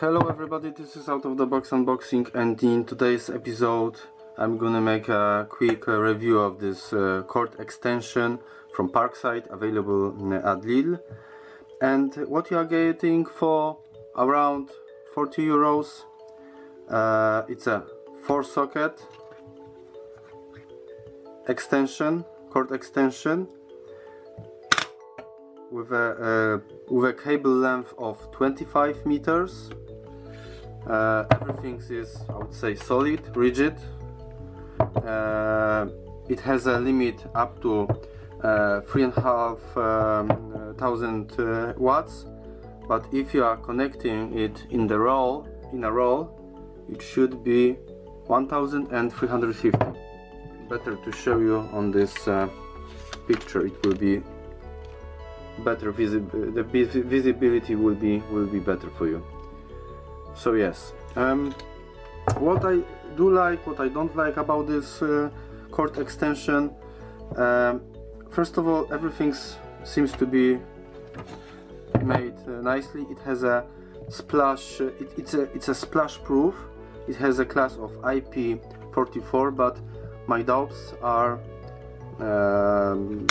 Hello everybody, this is Out of the Box Unboxing and in today's episode I'm gonna make a quick uh, review of this uh, cord extension from Parkside available at Lidl and what you are getting for around 40 euros uh, it's a 4 socket extension, cord extension with a, uh, with a cable length of 25 meters. Uh, everything is I would say solid rigid. Uh, it has a limit up to uh, three and a half um, thousand uh, watts. But if you are connecting it in the roll in a roll it should be 1350 better to show you on this uh, picture. It will be better visibility the visibility will be will be better for you. So yes. Um, what I do like what I don't like about this uh, cord extension um, first of all everything seems to be made uh, nicely. It has a splash uh, it, it's a it's a splash proof. It has a class of IP44 but my doubts are um,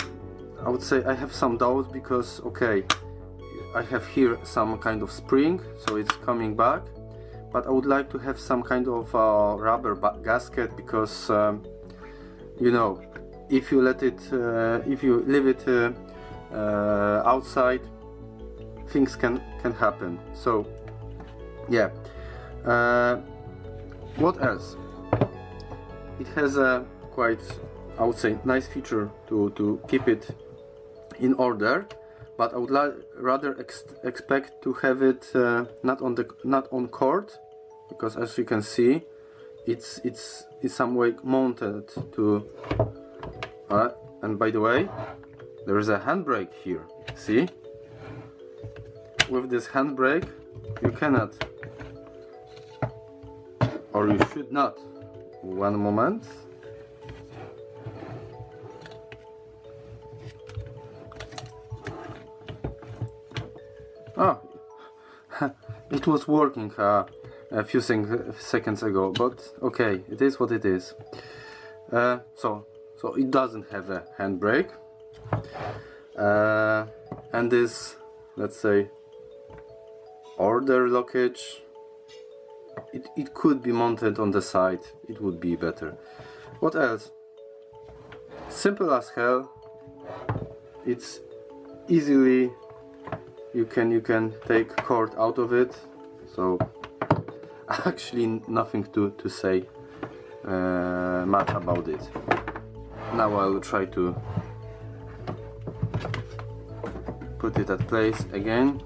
I would say I have some doubts because okay I have here some kind of spring so it's coming back. But I would like to have some kind of uh, rubber gasket because um, you know if you let it uh, if you leave it uh, uh outside things can can happen. So yeah. Uh, what else? It has a quite I would say nice feature to, to keep it in order but I would rather ex expect to have it uh, not on the not on cord because as you can see it's it's in some way mounted to uh, and by the way there is a handbrake here see? With this handbrake you cannot or you should not. One moment Oh, it was working uh, a few seconds ago, but okay, it is what it is. Uh, so, so it doesn't have a handbrake, uh, and this, let's say, order lockage. It it could be mounted on the side. It would be better. What else? Simple as hell. It's easily you can you can take cord out of it. So actually nothing to, to say uh, much about it. Now I'll try to put it at place again.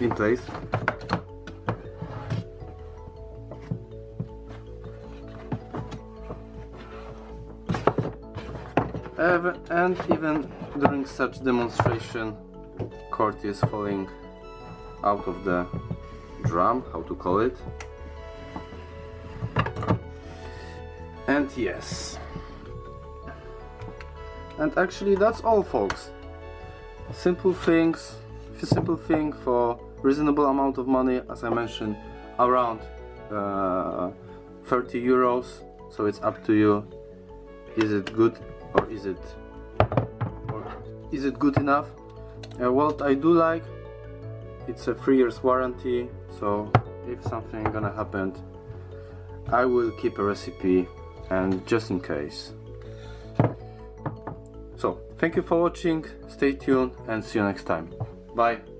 In place. And even during such demonstration cord is falling out of the drum, how to call it. And yes. And actually that's all folks. Simple things, simple thing for reasonable amount of money as I mentioned around uh, 30 euros so it's up to you is it good or is it or is it good enough uh, what I do like it's a three years warranty so if something gonna happen I will keep a recipe and just in case. So thank you for watching stay tuned and see you next time. Bye